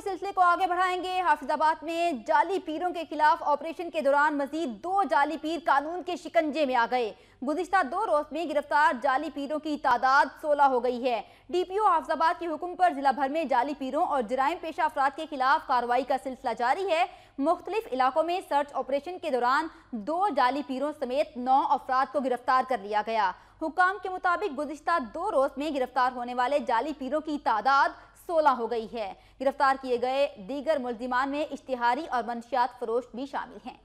सिलसिले को आगे बढ़ाएँगे। हाफिजाबाद में जाली पीरों के खिलाफ ऑपरेशन के दौरान मजीद दो जाली पीर कानून के शिकंजे में आ गए। गुजशत दो रोज में गिरफ़्तार जाली पीरों की तादाद 16 हो गई है। डीपीओ हाफिजाबाद के हुक्म पर जिला भर में जाली पीरों और जराइम पेशा अफराद के खिलाफ कार्रवाई का सिलसिला जारी है। मुख्तलिफ़ इलाकों में सर्च ऑपरेशन के दौरान दो जाली पीरों समेत नौ अफराद को गिरफ़्तार कर लिया गया। हुकाम के मुताबिक गुजशत दो रोज में गिरफ़्तार होने वाले जाली पीरों की तादाद 16 हो गई है। गिरफ़्तार किए गए दीगर मुलजिमान में इश्तिहारी और मंशियात फरोश भी शामिल हैं।